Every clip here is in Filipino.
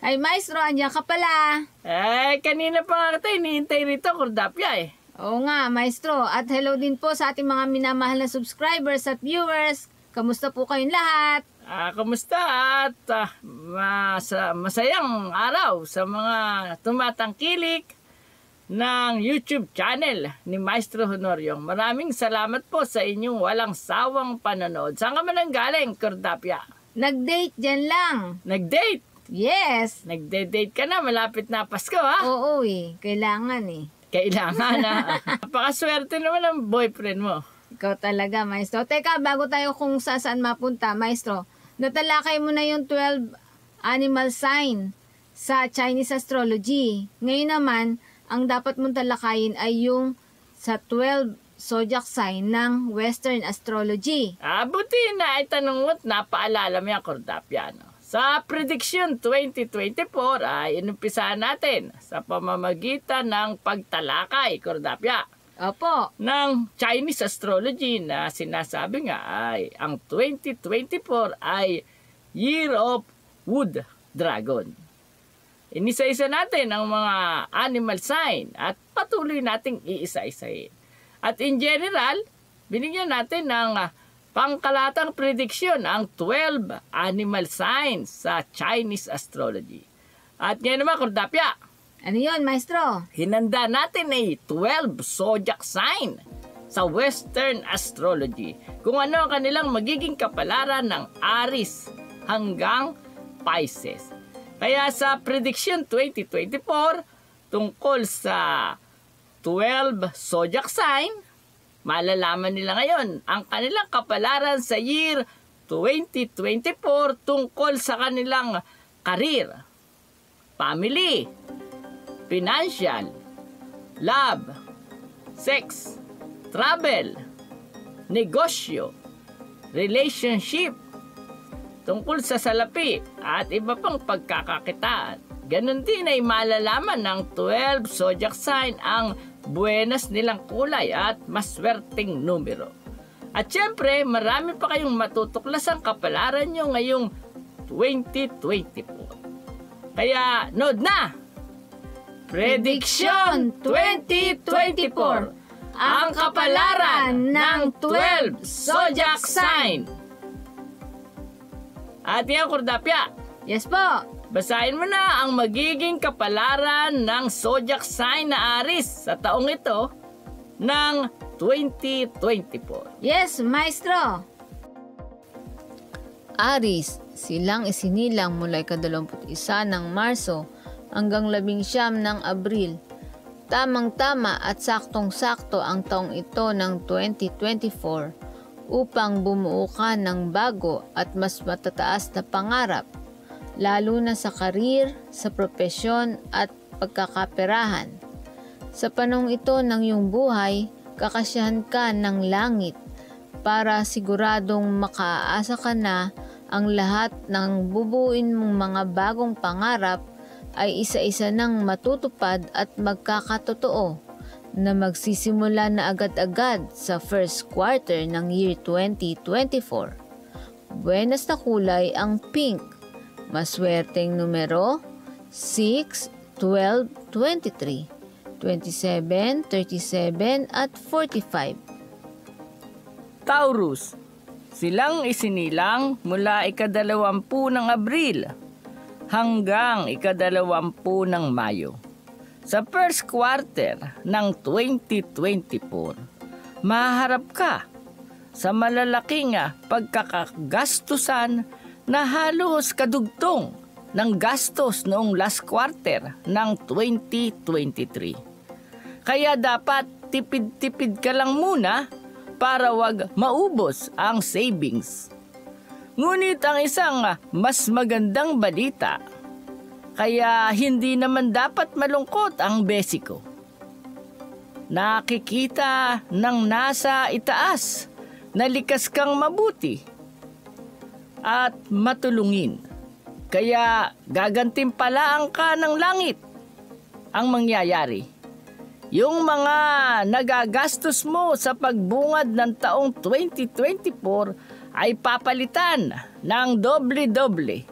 Ay, maestro, andyan ka pala. Eh, kanina pa nga kita hinihintay rito, Kordapya eh. Oo nga, maestro. At hello din po sa ating mga minamahal na subscribers at viewers. Kamusta po kayong lahat? Ah, kumusta at ah, masa, masayang araw sa mga tumatangkilik ng YouTube channel ni Maestro Honorio. Maraming salamat po sa inyong walang sawang panonood. Saan ka man ang galing, Kordapya? Nag-date dyan lang. Nag-date? Yes. Nagde-date ka na, malapit na Pasko ha? Oo eh, kailangan eh. Kailangan na. Napakaswerte naman ang boyfriend mo. Ikaw talaga, maestro. Teka, bago tayo kung sa saan mapunta, maestro, natalakay mo na yung 12 animal sign sa Chinese astrology. Ngayon naman, ang dapat mong talakayin ay yung sa 12 zodiac sign ng Western astrology. Ah, buti na itanong mo't napaalala mo yung Kordapya. Sa prediction 2024 ay inumpisahan natin sa pamamagitan ng pagtalakay, Kordapya, Opo. ng Chinese astrology na sinasabi nga ay ang 2024 ay Year of Wood Dragon. Inisa-isa natin ang mga animal sign at patuloy nating iisa-isahin. At in general, binigyan natin ng ah, pangkalatang prediction ang 12 animal signs sa Chinese astrology. At ngayon naman, Kordapya, Ano yon maestro? hinanda natin ay 12 zodiac sign sa Western astrology kung ano ang kanilang magiging kapalaran ng Aris hanggang Pisces. Kaya sa prediction 2024 tungkol sa 12 zodiac sign, malalaman nila ngayon ang kanilang kapalaran sa year 2024 tungkol sa kanilang karir, family, financial, love, sex, travel, negosyo, relationship, tungkol sa salapi at iba pang pagkakakitaan. Ganon din ay malalaman ng 12 zodiac sign ang buenas nilang kulay at maswerteng numero. At syempre, marami pa kayong matutuklasang kapalaran nyo ngayong 2024. Kaya, nod na! Prediction 2024 Ang kapalaran ng 12 zodiac sign At yan, Kordapya, Yes po. Basahin mo na ang magiging kapalaran ng zodiac sign na Aris sa taong ito ng 2024. Yes, maestro. Aris, silang isinilang mula ika-21 ng Marso hanggang 11 ng Abril. Tamang-tama at saktong-sakto ang taong ito ng 2024 upang bumuo ka ng bago at mas matataas na pangarap, lalo na sa karir, sa propesyon at pagkakaperahan. Sa panong ito ng iyong buhay, kakasyahan ka ng langit para siguradong makaasa ka na ang lahat ng bubuin mong mga bagong pangarap ay isa-isa nang matutupad at magkakatotoo na magsisimula na agad-agad sa first quarter ng year 2024. Buenas na kulay ang pink. Maswerteng numero 6, 12, 23, 27, 37 at 45. Taurus, silang isinilang mula ikadalawampu ng Abril hanggang ikadalawampu ng Mayo. Sa first quarter ng 2024, maharap ka sa malalaking pagkakagastusan na halos kadugtong ng gastos noong last quarter ng 2023. Kaya dapat tipid-tipid ka lang muna para wag maubos ang savings. Ngunit ang isang mas magandang balita, kaya hindi naman dapat malungkot ang besiko. Nakikita ng nasa itaas na likas kang mabuti at matulungin. Kaya gagantimpalaan ka ng langit ang mangyayari. Yung mga nagagastos mo sa pagbungad ng taong 2024 ay papalitan ng doble-doble.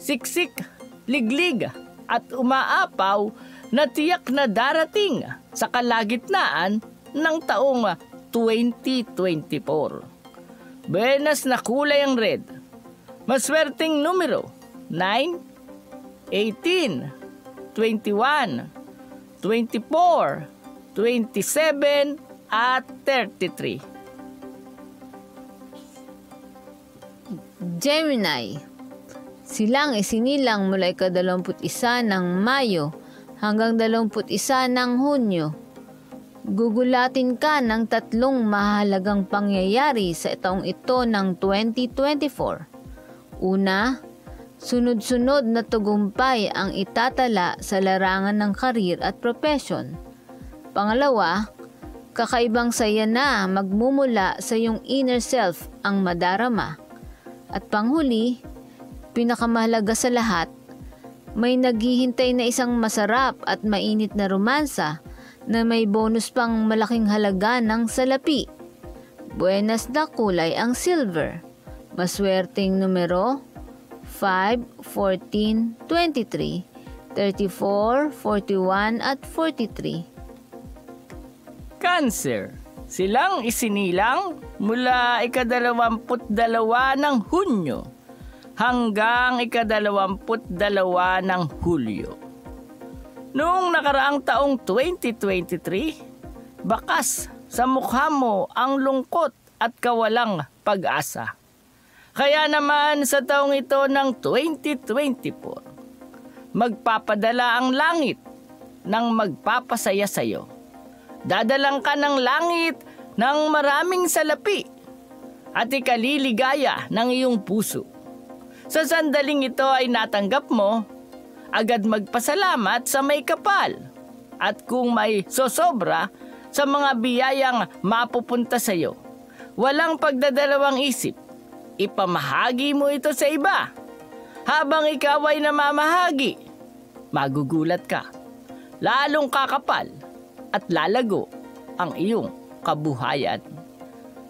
Siksik liglig at umaapaw na tiyak na darating sa kalagitnaan ng taong 2024. Buenas na kulay ang red. Maswerteng numero 9, 18, 21, 24, 27, at 33. Gemini. Silang isinilang mula ika-21 ng Mayo hanggang 21 ng Hunyo. Gugulatin ka ng tatlong mahalagang pangyayari sa taong ito ng 2024. Una, sunod-sunod na tugumpay ang itatala sa larangan ng karir at profesyon. Pangalawa, kakaibang saya na magmumula sa iyong inner self ang madarama. At panghuli, pinakamahalaga sa lahat, may naghihintay na isang masarap at mainit na romansa na may bonus pang malaking halaga ng salapi. Buenas na kulay ang silver. Maswerteng numero 5, 14, 23, 34, 41 at 43. Cancer. Silang isinilang mula ikadalawamput dalawa ng Hunyo hanggang ikadalawamput dalawa ng Hulyo. Noong nakaraang taong 2023, bakas sa mukha mo ang lungkot at kawalang pag-asa. Kaya naman sa taong ito ng 2024, magpapadala ang langit ng magpapasaya sa iyo. Dadalang ka ng langit ng maraming salapi at ikaliligaya ng iyong puso. Sa sandaling ito ay natanggap mo agad magpasalamat sa may kapal. At kung may sosobra sa mga biyayang mapupunta sa iyo, walang pagdadalawang isip, ipamahagi mo ito sa iba. Habang ikaw ay namamahagi, magugulat ka. Lalong kakapal at lalago ang iyong kabuhayan.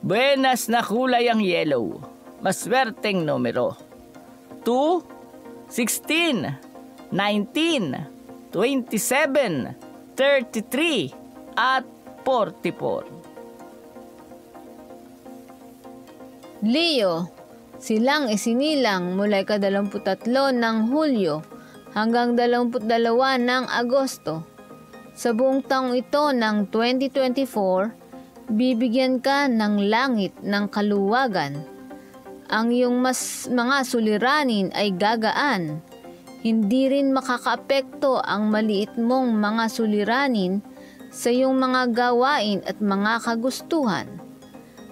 Buenas na kulay ang yellow. Maswerteng numero. 2, 16, 19, 27, 33, at 44. Leo, silang isinilang mula ka-23 ng Hulyo hanggang 22 ng Agosto. Sa buong taong ito ng 2024, bibigyan ka ng langit ng kaluwagan. Ang iyong mas mga suliranin ay gagaan hindi rin makakaapekto ang maliit mong mga suliranin sa iyong mga gawain at mga kagustuhan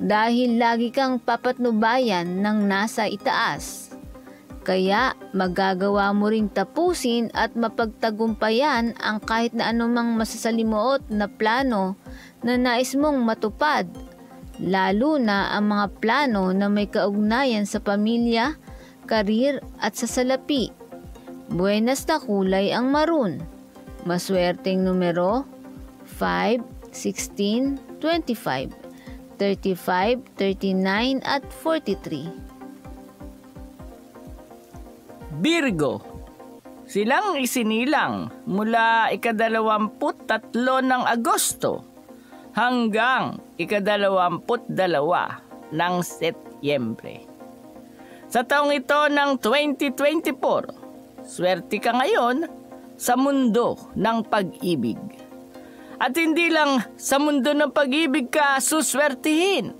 dahil lagi kang papatnubayan ng nasa itaas. Kaya magagawa mo ring tapusin at mapagtagumpayan ang kahit na anumang masasalimuot na plano na nais mong matupad, lalo na ang mga plano na may kaugnayan sa pamilya, karir at sa salapi Buenas na kulay ang maroon. Maswerteng numero 5, 16, 25, 35, 39 at 43. Virgo Silang isinilang mula ikadalawamput tatlo ng Agosto hanggang ikadalawamput dalawa ng Setyembre. Sa taong ito ng 2024, Swerte ka ngayon sa mundo ng pag-ibig. At hindi lang sa mundo ng pag-ibig ka suswertihin,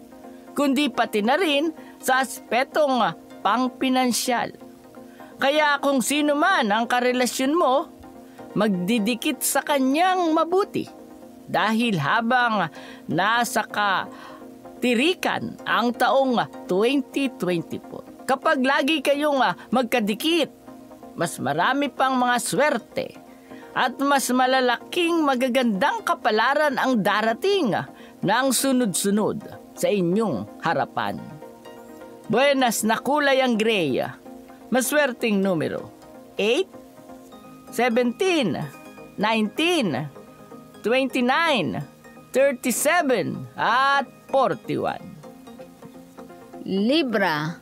kundi pati na rin sa aspetong pang-pinansyal. Kaya kung sino man ang karelasyon mo, magdidikit sa kanyang mabuti. Dahil habang nasa ka tirikan ang taong 2024. Kapag lagi kayong magkadikit mas marami pang mga swerte at mas malalaking magagandang kapalaran ang darating ng sunod-sunod sa inyong harapan. Buenas na kulay ang gray, maswerteng numero 8, 17, 19, 29, 37 at 41. Libra,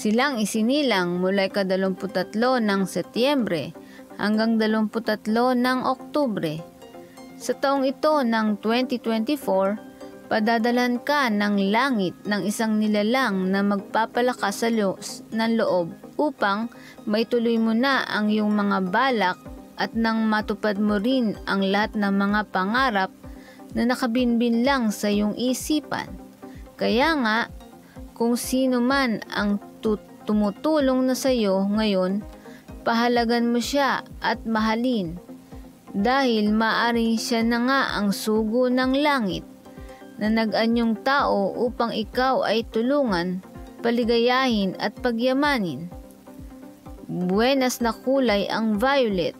Silang isinilang mula ika-23 ng Setyembre hanggang 23 ng Oktubre. Sa taong ito ng 2024, padadalan ka ng langit ng isang nilalang na magpapalakas sa lo- ng loob upang maituloy mo na ang iyong mga balak at nang matupad mo rin ang lahat ng mga pangarap na nakabinbin lang sa iyong isipan. Kaya nga, kung sino man ang tut- tumutulong na sa iyo ngayon, pahalagan mo siya at mahalin dahil maaring siya na nga ang sugo ng langit na nag-anyong tao upang ikaw ay tulungan, paligayahin at pagyamanin. Buenas na kulay ang violet,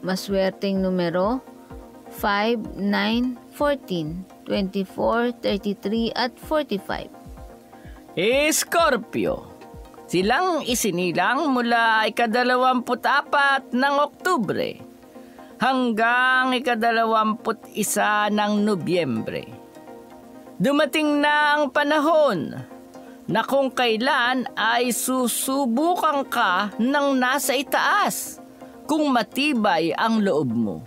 maswerteng numero 5, 9, 14, 24, 33 at 45. Scorpio. Silang isinilang mula ikadalawamput apat ng Oktubre hanggang ikadalawamput isa ng Nobyembre. Dumating na ang panahon na kung kailan ay susubukan ka ng nasa itaas kung matibay ang loob mo.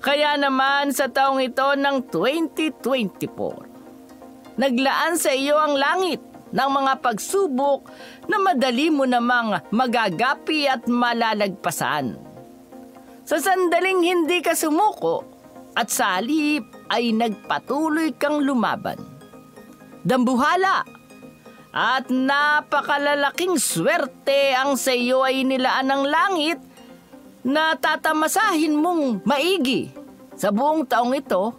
Kaya naman sa taong ito ng 2024, naglaan sa iyo ang langit ng mga pagsubok na madali mo namang magagapi at malalagpasan. Sa sandaling hindi ka sumuko at sa halip ay nagpatuloy kang lumaban. Dambuhala at napakalalaking swerte ang sa iyo ay nilaan ng langit na tatamasahin mong maigi sa buong taong ito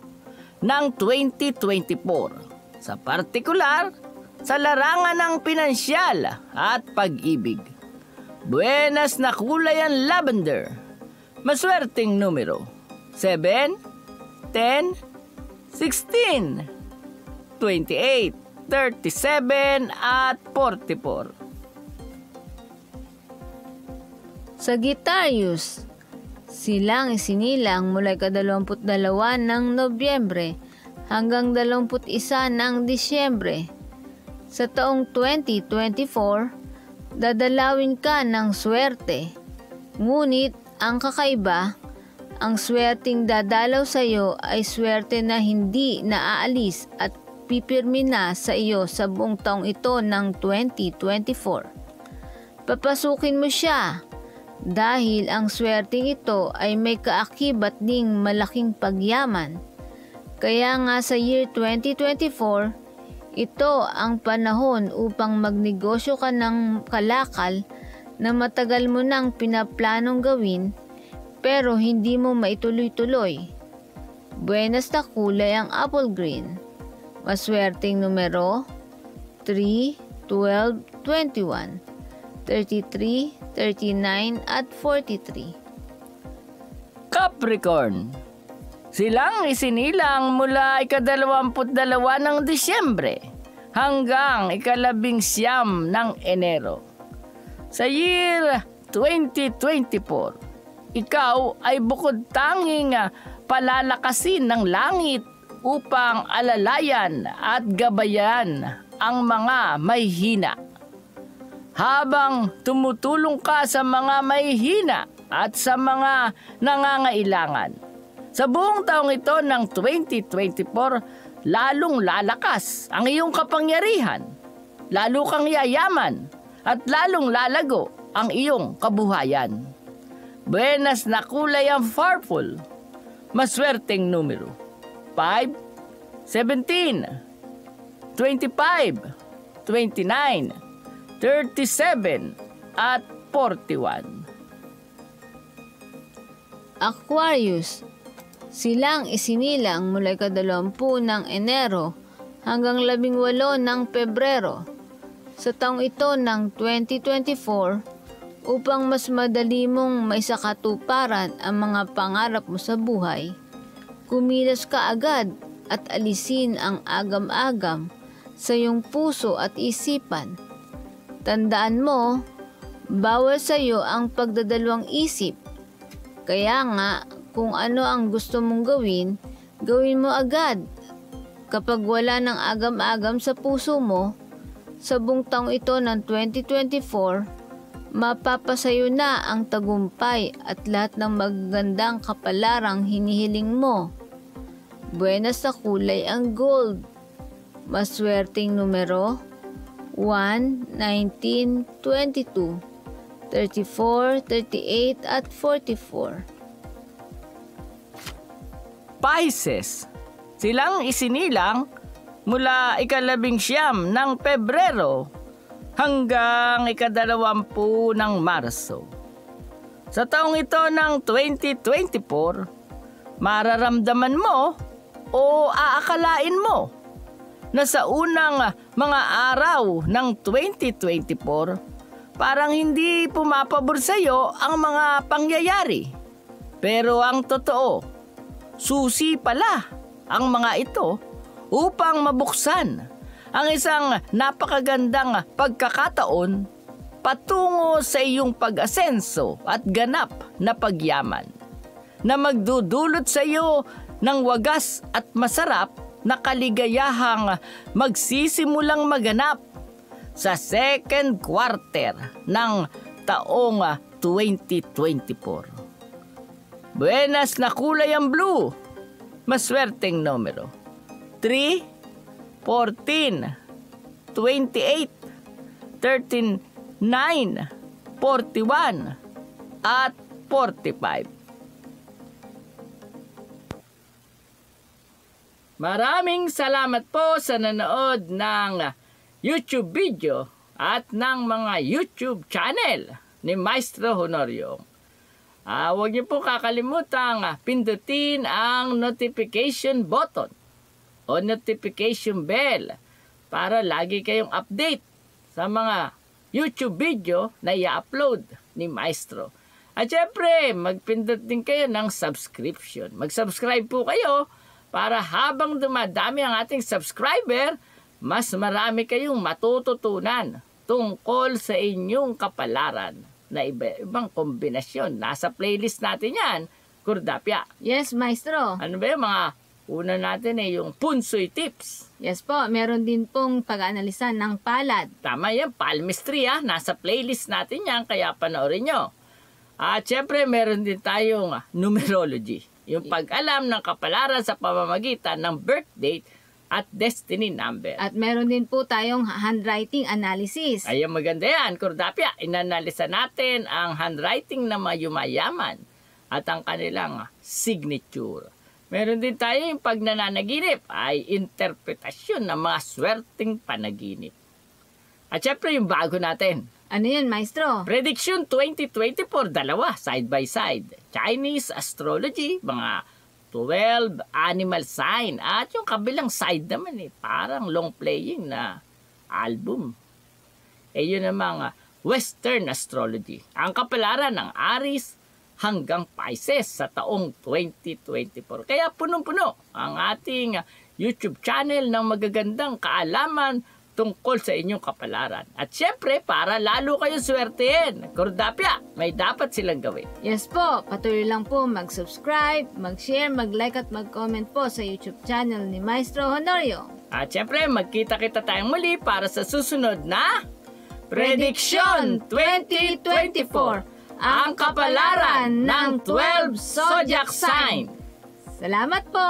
ng 2024. Sa partikular, sa larangan ng pinansyal at pag-ibig. Buenas na kulay ang lavender. Maswerteng numero. 7, 10, 16, 28, 37 at 44. Sagittarius, silang isinilang mula kadalawamput-dalawa ng Nobyembre hanggang dalawamput isa ng Disyembre. Sa taong 2024, dadalawin ka ng swerte. Ngunit ang kakaiba, ang swerteng dadalaw sa iyo ay swerte na hindi naaalis at pipirmi na sa iyo sa buong taong ito ng 2024. Papasukin mo siya dahil ang swerteng ito ay may kaakibat ding malaking pagyaman. Kaya nga sa year 2024, ito ang panahon upang magnegosyo ka ng kalakal na matagal mo nang pinaplanong gawin pero hindi mo maituloy-tuloy. Buenas na kulay ang apple green. Maswerteng numero 3, 12, 21, 33, 39 at 43. Capricorn Silang isinilang mula ikadalawamput dalawa ng Disyembre hanggang ikalabing siyam ng Enero. Sa year 2024, ikaw ay bukod tanging palalakasin ng langit upang alalayan at gabayan ang mga may hina. Habang tumutulong ka sa mga may hina at sa mga nangangailangan sa buong taong ito ng 2024, lalong lalakas ang iyong kapangyarihan, lalo kang yayaman, at lalong lalago ang iyong kabuhayan. Buenas na kulay ang farful, maswerteng numero. 5, 17, 25, 29, 37, at 41. Aquarius, Silang isinilang mula kadalawampu ng Enero hanggang labing walo ng Pebrero sa taong ito ng 2024 upang mas madali mong maisakatuparan ang mga pangarap mo sa buhay. Kumilos ka agad at alisin ang agam-agam sa iyong puso at isipan. Tandaan mo, bawal sa iyo ang pagdadalawang isip. Kaya nga, kung ano ang gusto mong gawin, gawin mo agad. Kapag wala ng agam-agam sa puso mo, sa buong taong ito ng 2024, Mapapasayo na ang tagumpay at lahat ng magagandang kapalarang hinihiling mo. Buenas sa kulay ang gold. Maswerteng numero 1, 19, 22, 34, 38 at 44. Pisces. Silang isinilang mula ikalabing siyam ng Pebrero hanggang ikadalawampu ng Marso. Sa taong ito ng 2024, mararamdaman mo o aakalain mo na sa unang mga araw ng 2024, parang hindi pumapabor sa iyo ang mga pangyayari. Pero ang totoo, susi pala ang mga ito upang mabuksan ang isang napakagandang pagkakataon patungo sa iyong pag-asenso at ganap na pagyaman na magdudulot sa iyo ng wagas at masarap na kaligayahang magsisimulang maganap sa second quarter ng taong 2024. Buenas na kulay ang blue. Maswerteng numero. 3, 14, 28, 13, 9, 41, at 45. Maraming salamat po sa nanood ng YouTube video at ng mga YouTube channel ni Maestro Honorio. Ah, huwag niyo po kakalimutang pindutin ang notification button o notification bell para lagi kayong update sa mga YouTube video na i-upload ni Maestro. At syempre, magpindot din kayo ng subscription. Mag-subscribe po kayo para habang dumadami ang ating subscriber, mas marami kayong matututunan tungkol sa inyong kapalaran na iba-ibang kombinasyon. Nasa playlist natin yan, Kurdapya. Yes, maestro. Ano ba yung mga una natin eh, yung punsoy tips. Yes po, meron din pong pag-aanalisan ng palad. Tama yan, palmistry ah. Nasa playlist natin yan, kaya panoorin nyo. At syempre, meron din tayong numerology. Yung pag-alam ng kapalaran sa pamamagitan ng birth date at destiny number. At meron din po tayong handwriting analysis. Ayun, maganda yan, Kurdapya. Inanalisa natin ang handwriting ng mga yumayaman at ang kanilang signature. Meron din tayo yung pag nananaginip ay interpretasyon ng mga swerteng panaginip. At syempre yung bago natin, Ano yun, maestro? Prediction 2024, dalawa, side by side. Chinese astrology, mga 12 animal sign. At yung kabilang side naman eh, parang long playing na album. Eh yun ang mga Western astrology. Ang kapalaran ng Aries hanggang Pisces sa taong 2024. Kaya punong-puno ang ating YouTube channel ng magagandang kaalaman tungkol sa inyong kapalaran. At syempre, para lalo kayo swertein, Kordapya, may dapat silang gawin. Yes po, patuloy lang po mag-subscribe, mag-share, mag-like at mag-comment po sa YouTube channel ni Maestro Honorio. At syempre, magkita-kita tayong muli para sa susunod na Prediction 2024, ang kapalaran ng 12 zodiac sign. Salamat po!